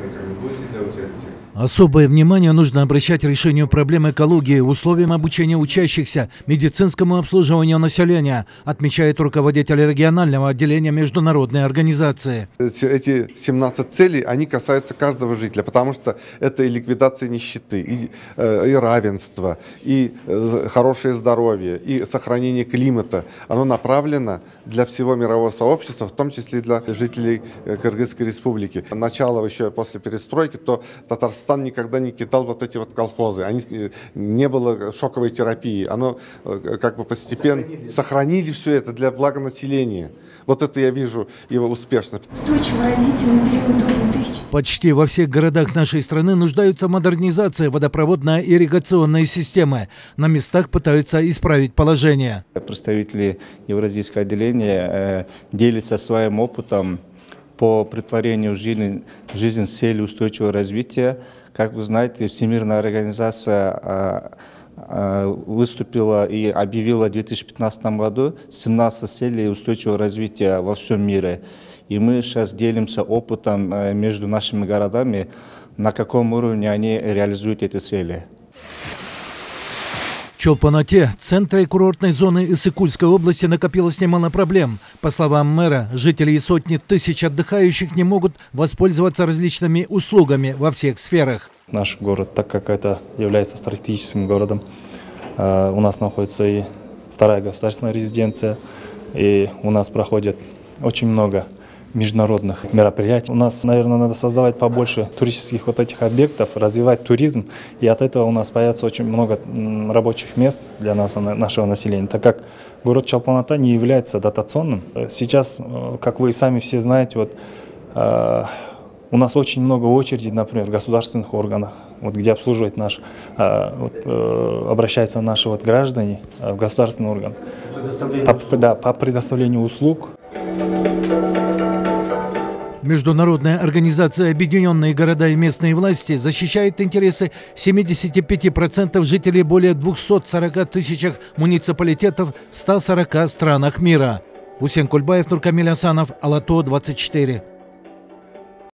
порекомендуете для участия? Особое внимание нужно обращать решению проблем экологии, условиям обучения учащихся, медицинскому обслуживанию населения, отмечает руководитель регионального отделения международной организации. Эти, эти 17 целей, они касаются каждого жителя, потому что это и ликвидация нищеты, и, э, и равенство, и э, хорошее здоровье, и сохранение климата. Оно направлено для всего мирового сообщества, в том числе и для жителей э, Кыргызской республики. Начало еще после перестройки, то Татарстан никогда не кидал вот эти вот колхозы. Они, не было шоковой терапии. Оно э, как бы постепенно сохранили, сохранили все это для блага населения. Вот это я вижу его успешно. Устойчивый развитие на период до 2000. Почти во всех городах нашей страны нуждаются в модернизации водопроводной и ирригационной системы. На местах пытаются исправить положение. Представители Евразийского отделения э, делятся своим опытом по притворению в жизнь, в жизнь цели устойчивого развития. Как вы знаете, Всемирная организация а, а, выступила и объявила в 2015 году 17 целей устойчивого развития во всем мире. И мы сейчас делимся опытом э, между нашими городами, на каком уровне они реализуют эти цели. Чолпанате, центре курортной зоны Иссыкульской области накопилось немало проблем. По словам мэра, жители и сотни тысяч отдыхающих не могут воспользоваться различными услугами во всех сферах. Наш город, так как это является стратегическим городом, э, у нас находится и вторая государственная резиденция, и у нас проходит очень много международных мероприятий. У нас, наверное, надо создавать побольше туристических вот этих объектов, развивать туризм, и от этого у нас появится очень много рабочих мест для нас, нашего населения, так как город Чалпаната не является дотационным. Сейчас, э, как вы сами все знаете, вот э, у нас очень много очередей, например, в государственных органах, вот, где обслуживают наш, э, вот, э, обращаются наши вот, граждане э, в государственный орган. По, да, по предоставлению услуг. Международная организация «Объединенные города и местные власти» защищает интересы 75% жителей более 240 тысяч муниципалитетов в 140 странах мира. Усен Кульбаев, Нуркамиль Асанов, Алато, 24.